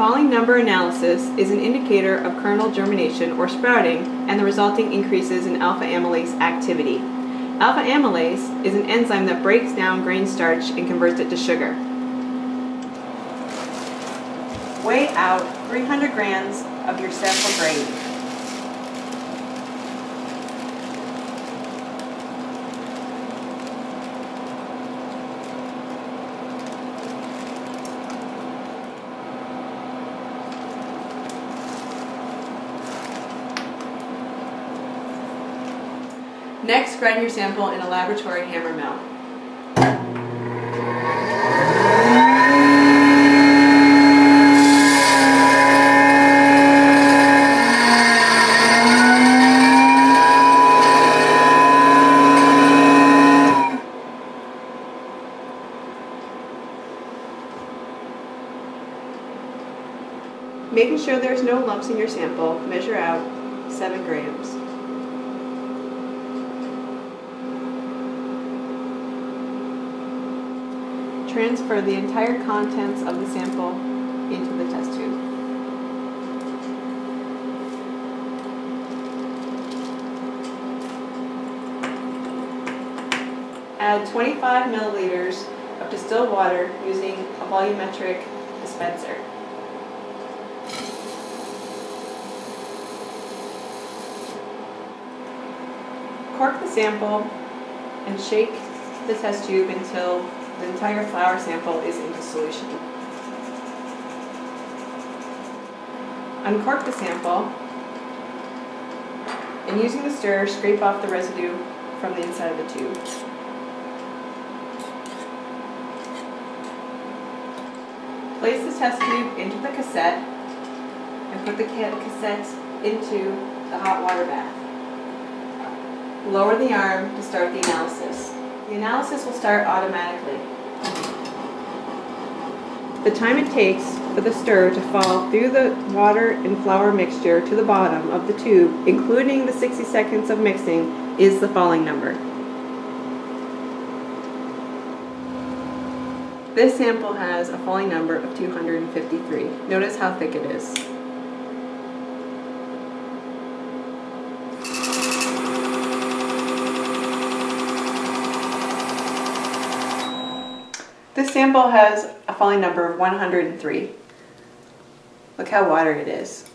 falling number analysis is an indicator of kernel germination or sprouting and the resulting increases in alpha amylase activity. Alpha amylase is an enzyme that breaks down grain starch and converts it to sugar. Weigh out 300 grams of your sample grain. Next, grind your sample in a laboratory hammer mill. Making sure there's no lumps in your sample, measure out 7 grams. Transfer the entire contents of the sample into the test tube. Add 25 milliliters of distilled water using a volumetric dispenser. Cork the sample and shake the test tube until the entire flour sample is into solution. Uncork the sample and using the stirrer, scrape off the residue from the inside of the tube. Place the test tube into the cassette and put the cassette into the hot water bath. Lower the arm to start the analysis. The analysis will start automatically. The time it takes for the stir to fall through the water and flour mixture to the bottom of the tube, including the 60 seconds of mixing, is the falling number. This sample has a falling number of 253. Notice how thick it is. This sample has a falling number of 103. Look how watery it is.